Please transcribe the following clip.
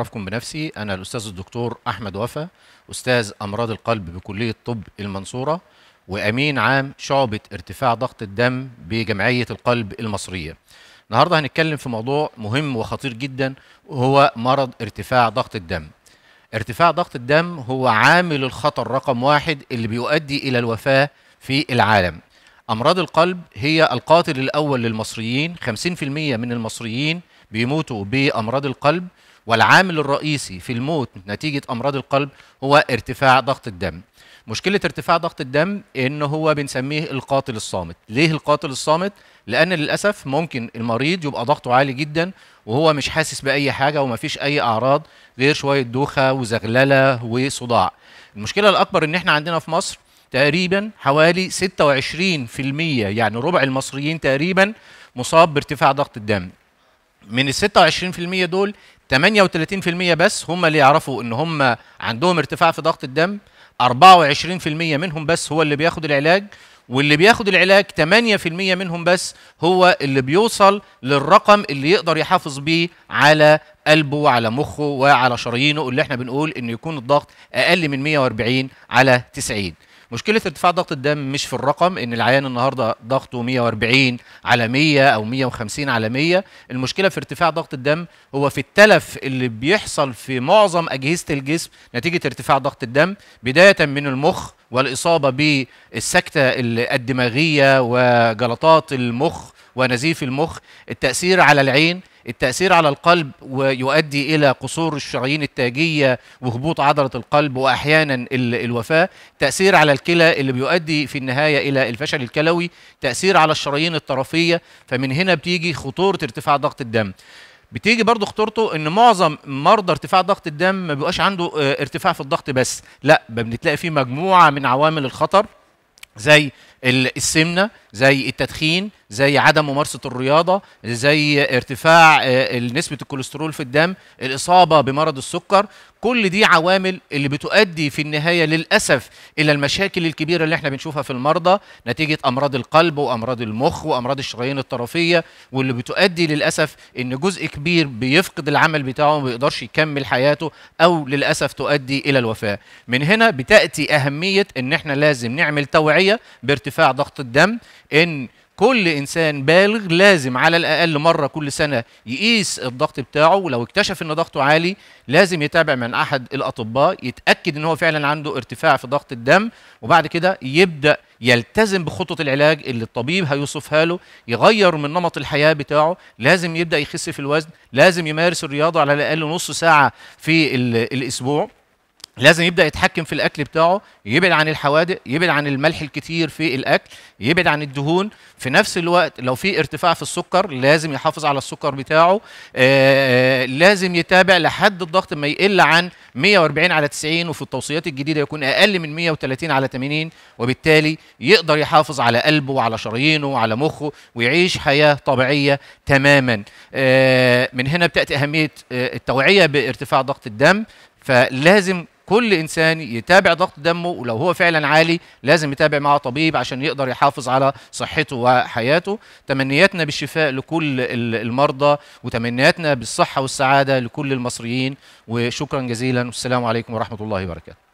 أعرفكم بنفسي. أنا الأستاذ الدكتور أحمد وفا أستاذ أمراض القلب بكلية طب المنصورة وأمين عام شعبة ارتفاع ضغط الدم بجمعية القلب المصرية. النهاردة هنتكلم في موضوع مهم وخطير جدا وهو مرض ارتفاع ضغط الدم. ارتفاع ضغط الدم هو عامل الخطر رقم واحد اللي بيؤدي إلى الوفاة في العالم. أمراض القلب هي القاتل الأول للمصريين. 50% من المصريين بيموتوا بأمراض القلب والعامل الرئيسي في الموت نتيجة أمراض القلب هو ارتفاع ضغط الدم. مشكلة ارتفاع ضغط الدم إن هو بنسميه القاتل الصامت. ليه القاتل الصامت؟ لأن للأسف ممكن المريض يبقى ضغطه عالي جدا وهو مش حاسس بأي حاجة ومفيش أي أعراض غير شوية دوخة وزغللة وصداع. المشكلة الأكبر إن إحنا عندنا في مصر تقريبا حوالي 26% يعني ربع المصريين تقريبا مصاب بارتفاع ضغط الدم. من ال 26% دول 38% بس هم اللي يعرفوا إن هم عندهم ارتفاع في ضغط الدم 24% منهم بس هو اللي بياخد العلاج واللي بياخد العلاج 8% منهم بس هو اللي بيوصل للرقم اللي يقدر يحافظ بيه على قلبه وعلى مخه وعلى شرايينه اللي إحنا بنقول إنه يكون الضغط أقل من 140 على 90 مشكلة ارتفاع ضغط الدم مش في الرقم إن العيان النهارده ضغطه 140 على 100 أو 150 على 100 المشكلة في ارتفاع ضغط الدم هو في التلف اللي بيحصل في معظم أجهزة الجسم نتيجة ارتفاع ضغط الدم بداية من المخ والإصابة بالسكتة الدماغية وجلطات المخ ونزيف المخ التأثير على العين التأثير على القلب ويؤدي إلى قصور الشرايين التاجية وهبوط عضلة القلب وأحيانا الوفاة. تأثير على الكلى اللي بيؤدي في النهاية إلى الفشل الكلوي. تأثير على الشرايين الطرفية. فمن هنا بتيجي خطورة ارتفاع ضغط الدم. بتيجي برضو خطورته إن معظم مرضى ارتفاع ضغط الدم ما بيبقاش عنده ارتفاع في الضغط بس. لا بنتلاقي فيه مجموعة من عوامل الخطر زي السمنة زي التدخين زي عدم ممارسة الرياضة زي ارتفاع نسبة الكوليسترول في الدم الإصابة بمرض السكر. كل دي عوامل اللي بتؤدي في النهاية للأسف إلى المشاكل الكبيرة اللي إحنا بنشوفها في المرضى نتيجة أمراض القلب وأمراض المخ وأمراض الشرايين الطرفية واللي بتؤدي للأسف إن جزء كبير بيفقد العمل بتاعه وما بيقدرش يكمل حياته أو للأسف تؤدي إلى الوفاة. من هنا بتأتي أهمية إن إحنا لازم نعمل توعية بارتفاع ضغط الدم إن كل إنسان بالغ لازم على الأقل مرة كل سنة يقيس الضغط بتاعه ولو اكتشف إن ضغطه عالي لازم يتابع من أحد الأطباء يتأكد إن هو فعلا عنده ارتفاع في ضغط الدم وبعد كده يبدأ يلتزم بخطه العلاج اللي الطبيب هيوصفها له يغير من نمط الحياة بتاعه لازم يبدأ يخس في الوزن لازم يمارس الرياضة على الأقل نص ساعة في الأسبوع. لازم يبدأ يتحكم في الأكل بتاعه يبعد عن الحوادق يبعد عن الملح الكتير في الأكل يبعد عن الدهون. في نفس الوقت لو في ارتفاع في السكر لازم يحافظ على السكر بتاعه. آه لازم يتابع لحد الضغط ما يقل عن 140 على 90 وفي التوصيات الجديدة يكون أقل من 130 على 80 وبالتالي يقدر يحافظ على قلبه وعلى شرايينه وعلى مخه ويعيش حياة طبيعية تماما. آه من هنا بتأتي أهمية آه التوعية بارتفاع ضغط الدم. فلازم كل إنسان يتابع ضغط دمه ولو هو فعلا عالي لازم يتابع معه طبيب عشان يقدر يحافظ على صحته وحياته. تمنياتنا بالشفاء لكل المرضى وتمنياتنا بالصحة والسعادة لكل المصريين. وشكرا جزيلا. والسلام عليكم ورحمة الله وبركاته.